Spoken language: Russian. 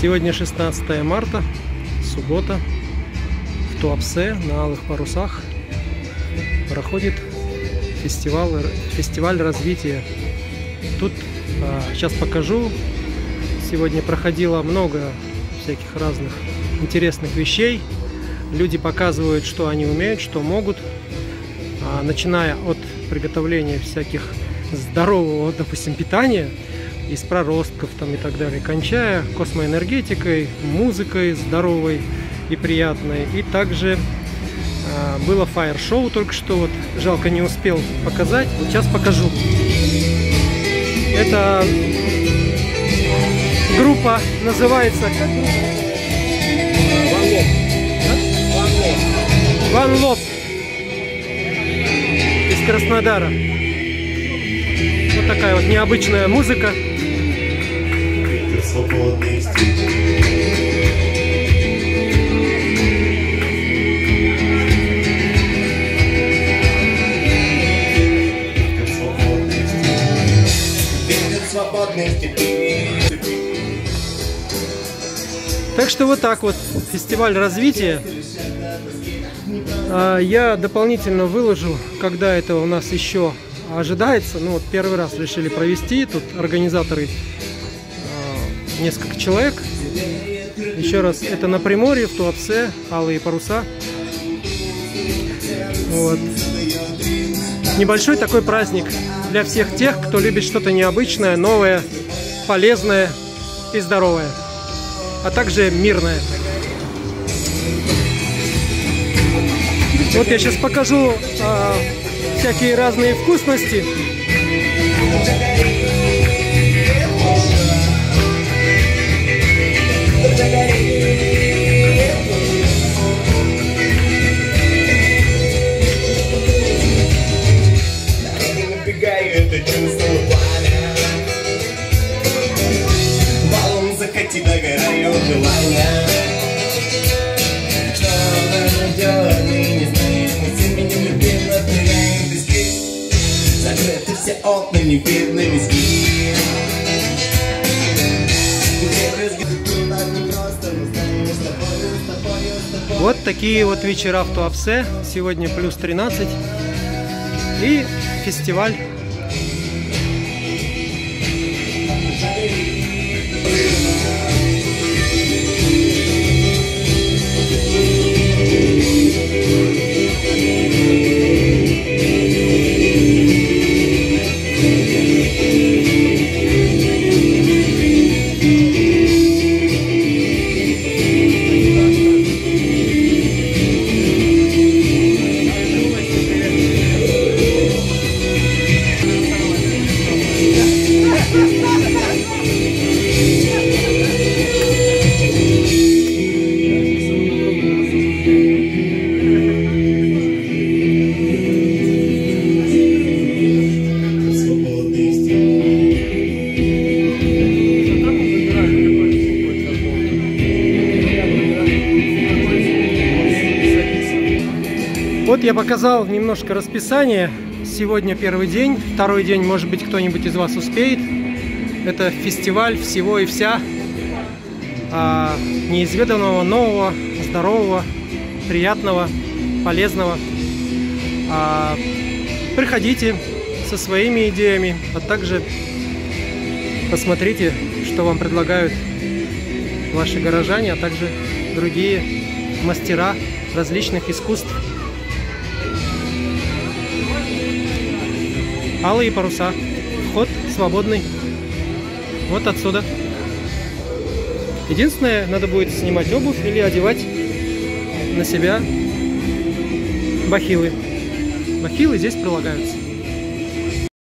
Сегодня 16 марта, суббота. В Туапсе на Алых Парусах проходит фестиваль, фестиваль развития. Тут а, сейчас покажу. Сегодня проходило много всяких разных интересных вещей. Люди показывают, что они умеют, что могут. А, начиная от приготовления всяких здорового, допустим, питания – из проростков там и так далее, кончая космоэнергетикой, музыкой здоровой и приятной. И также э, было фаер-шоу только что, вот жалко не успел показать, вот сейчас покажу. Это группа называется как Ван Лоб из Краснодара. Такая вот необычная музыка. Так что вот так вот фестиваль развития. А, я дополнительно выложу, когда это у нас еще ожидается. Ну вот первый раз решили провести. Тут организаторы несколько человек. Еще раз, это на Приморье, в Туапсе, алые паруса. Вот. Небольшой такой праздник для всех тех, кто любит что-то необычное, новое, полезное и здоровое, а также мирное. Вот я сейчас покажу а, всякие разные вкусности. захоти, догораю желания Не видно виски Вот такие вот вечера в Туапсе. Сегодня плюс 13. И фестиваль Вот я показал немножко расписание. Сегодня первый день, второй день, может быть, кто-нибудь из вас успеет. Это фестиваль всего и вся а, неизведанного, нового, здорового, приятного, полезного. А, приходите со своими идеями, а также посмотрите, что вам предлагают ваши горожане, а также другие мастера различных искусств. Алые паруса. Вход свободный. Вот отсюда. Единственное, надо будет снимать обувь или одевать на себя бахилы. Бахилы здесь прилагаются.